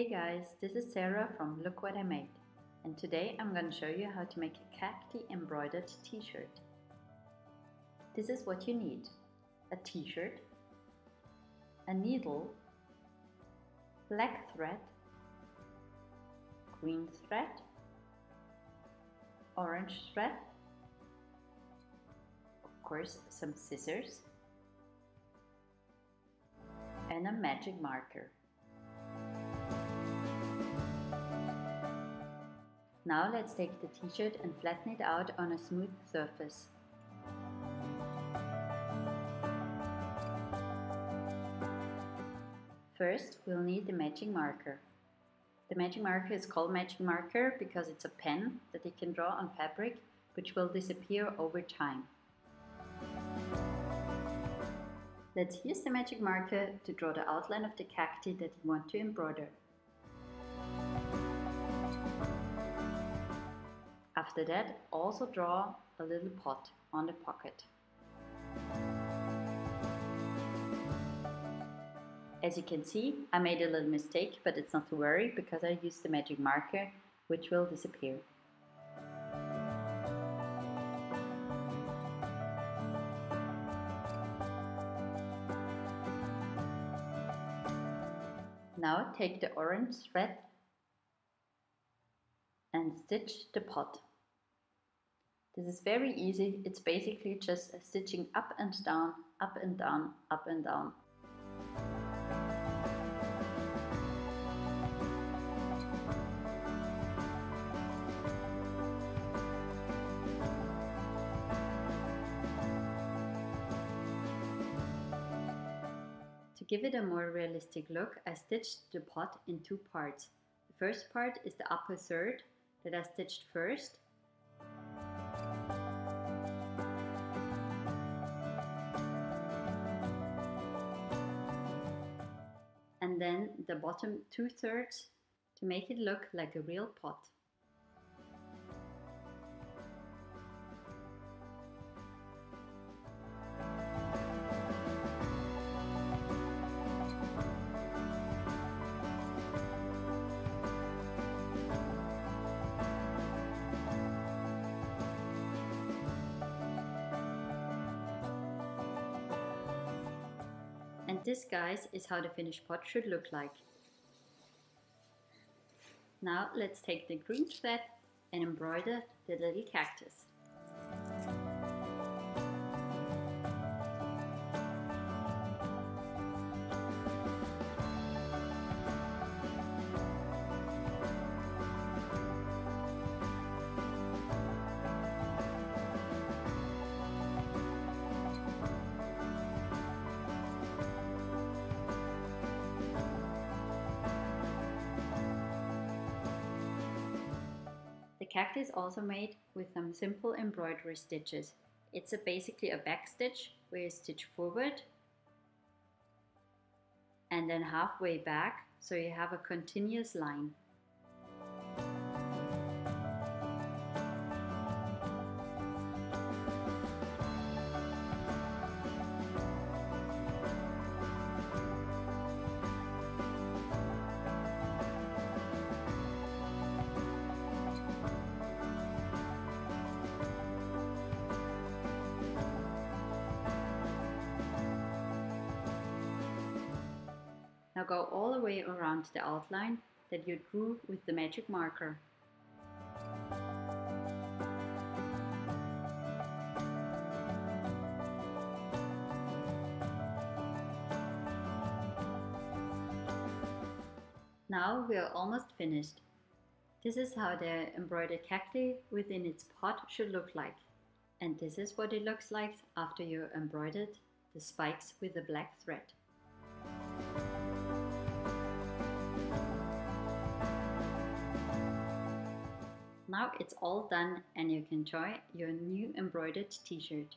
Hey guys, this is Sarah from Look What I Made and today I'm going to show you how to make a cacti embroidered t-shirt. This is what you need. A t-shirt, a needle, black thread, green thread, orange thread, of course some scissors, and a magic marker. Now let's take the t-shirt and flatten it out on a smooth surface. First, we'll need the magic marker. The magic marker is called magic marker because it's a pen that you can draw on fabric which will disappear over time. Let's use the magic marker to draw the outline of the cacti that you want to embroider. After that, also draw a little pot on the pocket. As you can see, I made a little mistake, but it's not to worry because I used the magic marker, which will disappear. Now take the orange thread and stitch the pot. This is very easy, it's basically just stitching up and down, up and down, up and down. To give it a more realistic look, I stitched the pot in two parts. The first part is the upper third that I stitched first and then the bottom two thirds to make it look like a real pot. This guys is how the finished pot should look like. Now let's take the green thread and embroider the little cactus. Cacti is also made with some simple embroidery stitches. It's a basically a back stitch where you stitch forward and then halfway back so you have a continuous line. Now go all the way around the outline that you drew with the magic marker. Now we are almost finished. This is how the embroidered cacti within its pot should look like. And this is what it looks like after you embroidered the spikes with the black thread. Now it's all done and you can try your new embroidered t-shirt.